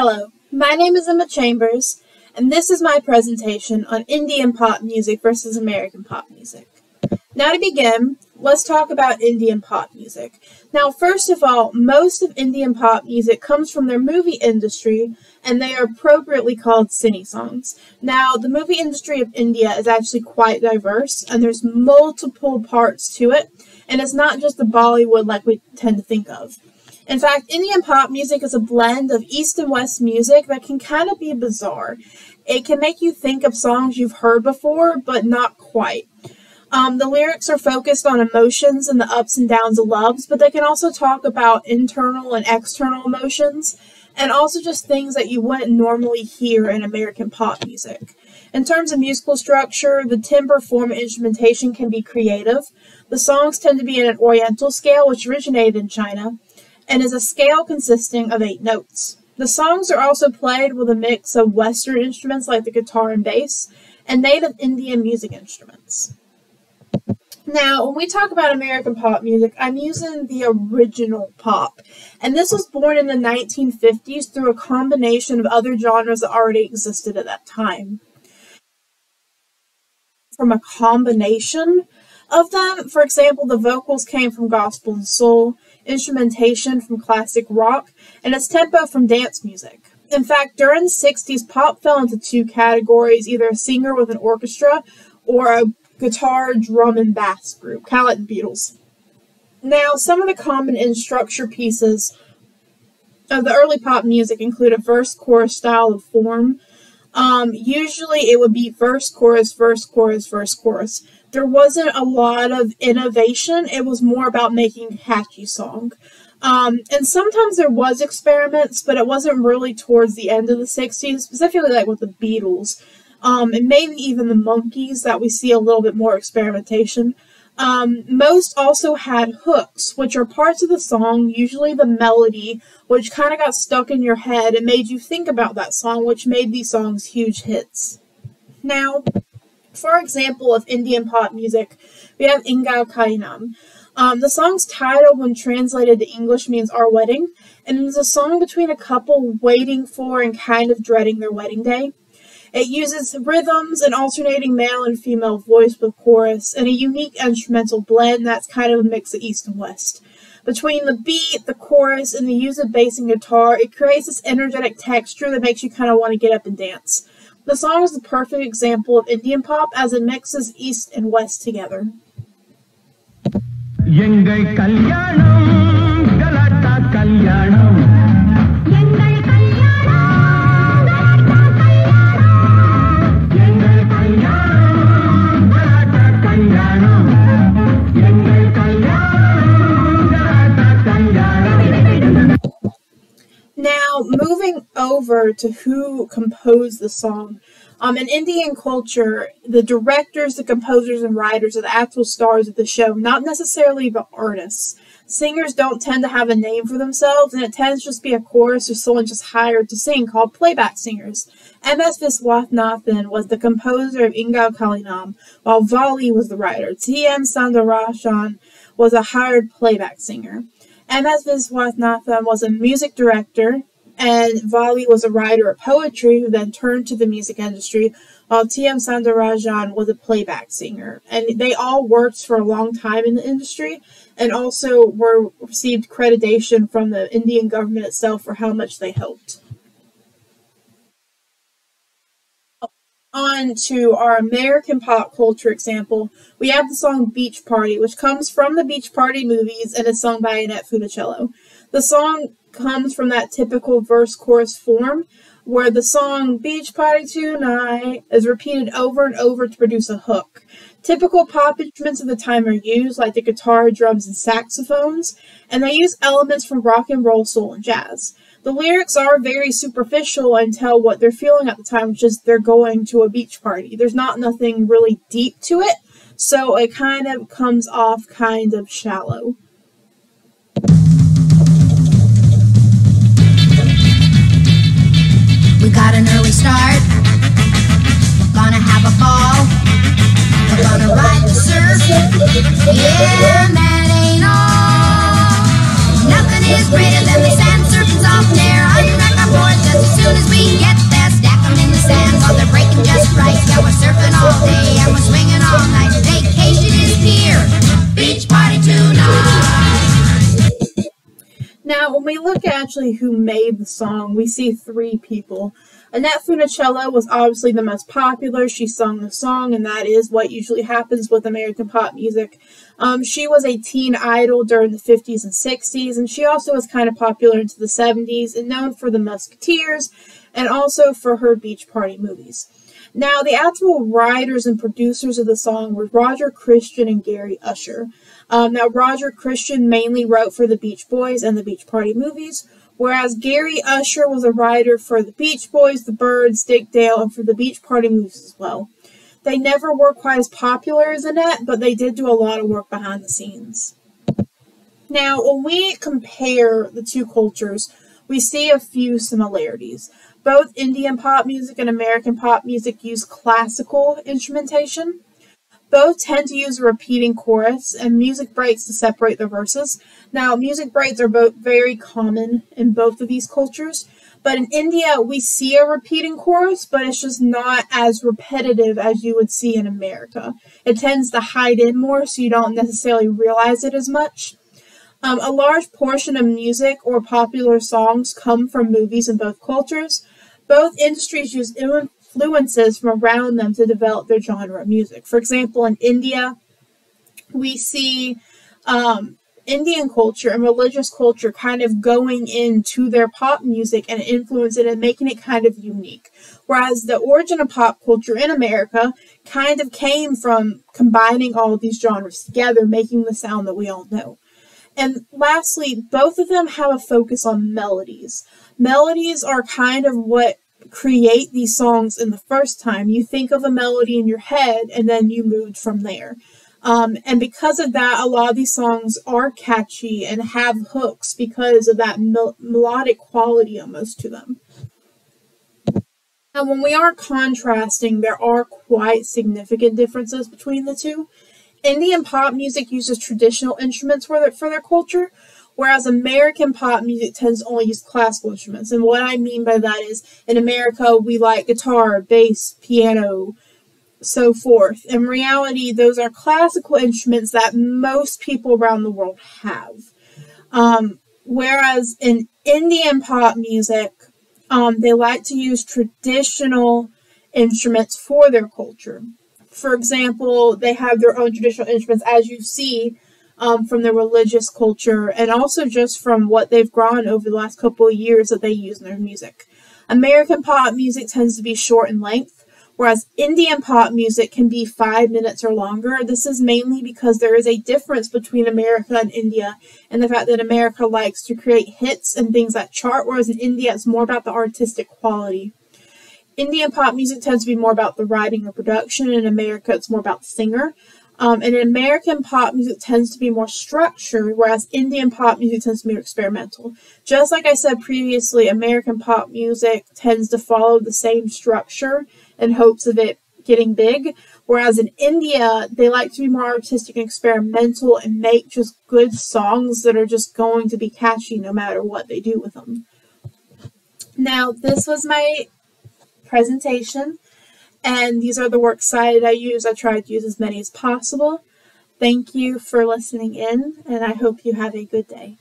Hello, my name is Emma Chambers, and this is my presentation on Indian pop music versus American pop music. Now to begin, let's talk about Indian pop music. Now, first of all, most of Indian pop music comes from their movie industry, and they are appropriately called cine songs. Now, the movie industry of India is actually quite diverse, and there's multiple parts to it, and it's not just the Bollywood like we tend to think of. In fact, Indian pop music is a blend of East and West music that can kind of be bizarre. It can make you think of songs you've heard before, but not quite. Um, the lyrics are focused on emotions and the ups and downs of loves, but they can also talk about internal and external emotions, and also just things that you wouldn't normally hear in American pop music. In terms of musical structure, the timbre, form, and instrumentation can be creative. The songs tend to be in an oriental scale, which originated in China, and is a scale consisting of eight notes. The songs are also played with a mix of Western instruments like the guitar and bass, and native Indian music instruments. Now, when we talk about American pop music, I'm using the original pop. And this was born in the 1950s through a combination of other genres that already existed at that time. From a combination of them, for example, the vocals came from gospel and soul, instrumentation from classic rock, and its tempo from dance music. In fact, during the 60s, pop fell into two categories either a singer with an orchestra or a guitar, drum, and bass group, kind of like the Beatles. Now, some of the common in structure pieces of the early pop music include a verse chorus style of form. Um, usually it would be verse chorus, verse chorus, verse chorus there wasn't a lot of innovation. It was more about making catchy song. Um, and sometimes there was experiments, but it wasn't really towards the end of the 60s, specifically like with the Beatles. Um, and maybe even the Monkees that we see a little bit more experimentation. Um, most also had hooks, which are parts of the song, usually the melody, which kind of got stuck in your head and made you think about that song, which made these songs huge hits. Now, for example, of Indian pop music, we have Ingao Kainam. Um, the song's title, when translated to English, means Our Wedding, and it is a song between a couple waiting for and kind of dreading their wedding day. It uses rhythms, an alternating male and female voice with chorus, and a unique instrumental blend that's kind of a mix of East and West. Between the beat, the chorus, and the use of bass and guitar, it creates this energetic texture that makes you kind of want to get up and dance. The song is the perfect example of Indian pop as it mixes East and West together. Over to who composed the song. Um, in Indian culture, the directors, the composers, and writers are the actual stars of the show, not necessarily the artists. Singers don't tend to have a name for themselves, and it tends to just be a chorus or someone just hired to sing called playback singers. M.S. Viswanathan was the composer of Ingao Kalinam, while Vaali was the writer. T.M. Soundarajan was a hired playback singer. M.S. Viswanathan was a music director, and Vaali was a writer of poetry who then turned to the music industry, while T.M. Soundarajan was a playback singer. And they all worked for a long time in the industry and also were received accreditation from the Indian government itself for how much they helped. On to our American pop culture example, we have the song Beach Party, which comes from the Beach Party movies and is sung by Annette Funicello. The song comes from that typical verse chorus form where the song Beach Party Tonight is repeated over and over to produce a hook. Typical pop instruments of the time are used, like the guitar, drums, and saxophones, and they use elements from rock and roll, soul, and jazz. The lyrics are very superficial and tell what they're feeling at the time, which is they're going to a beach party. There's not nothing really deep to it, so it kind of comes off kind of shallow. We got an early start. We're gonna have a ball gonna ride the surf. Yeah, that ain't all. Nothing is greater than the sand surfing off there. Unwrap our boards just as soon as we get there. Stack them in the sand while they're breaking just right. Yeah, we're surfing all day and we're swinging all night. Vacation is here. Beach party tonight. Now, when we look actually who made the song, we see three people. Annette Funicello was obviously the most popular. She sung the song, and that is what usually happens with American pop music. Um, she was a teen idol during the 50s and 60s, and she also was kind of popular into the 70s and known for the Mouseketeers and also for her beach party movies. Now, the actual writers and producers of the song were Roger Christian and Gary Usher. Um, now, Roger Christian mainly wrote for the Beach Boys and the Beach Party movies, whereas Gary Usher was a writer for the Beach Boys, the Byrds, Dick Dale, and for the Beach Party movies as well. They never were quite as popular as Annette, but they did do a lot of work behind the scenes. Now, when we compare the two cultures, we see a few similarities. Both Indian pop music and American pop music use classical instrumentation. Both tend to use a repeating chorus and music breaks to separate the verses. Now, music breaks are both very common in both of these cultures, but in India we see a repeating chorus, but it's just not as repetitive as you would see in America. It tends to hide in more, so you don't necessarily realize it as much. Um, a large portion of music or popular songs come from movies in both cultures. Both industries use influences from around them to develop their genre of music. For example, in India, we see um, Indian culture and religious culture kind of going into their pop music and influencing it and making it kind of unique. Whereas the origin of pop culture in America kind of came from combining all these genres together, making the sound that we all know. And lastly, both of them have a focus on melodies. Melodies are kind of what create these songs in the first time. You think of a melody in your head and then you move from there. Um, and because of that, a lot of these songs are catchy and have hooks because of that mel- melodic quality almost to them. Now, when we are contrasting, there are quite significant differences between the two. Indian pop music uses traditional instruments for their, for their culture, whereas American pop music tends to only use classical instruments. And what I mean by that is in America, we like guitar, bass, piano, so forth. In reality, those are classical instruments that most people around the world have. Um, whereas in Indian pop music, um, they like to use traditional instruments for their culture for example, they have their own traditional instruments, as you see um, from their religious culture, and also just from what they've grown over the last couple of years that they use in their music. American pop music tends to be short in length, whereas Indian pop music can be five minutes or longer. This is mainly because there is a difference between America and India, and the fact that America likes to create hits and things that chart, whereas in India it's more about the artistic quality. Indian pop music tends to be more about the writing or production. In America, it's more about singer. Um, and American pop music tends to be more structured, whereas Indian pop music tends to be more experimental. Just like I said previously, American pop music tends to follow the same structure in hopes of it getting big, whereas in India, they like to be more artistic and experimental and make just good songs that are just going to be catchy no matter what they do with them. Now, this was my presentation. And these are the works cited I use. I try to use as many as possible. Thank you for listening in, and I hope you have a good day.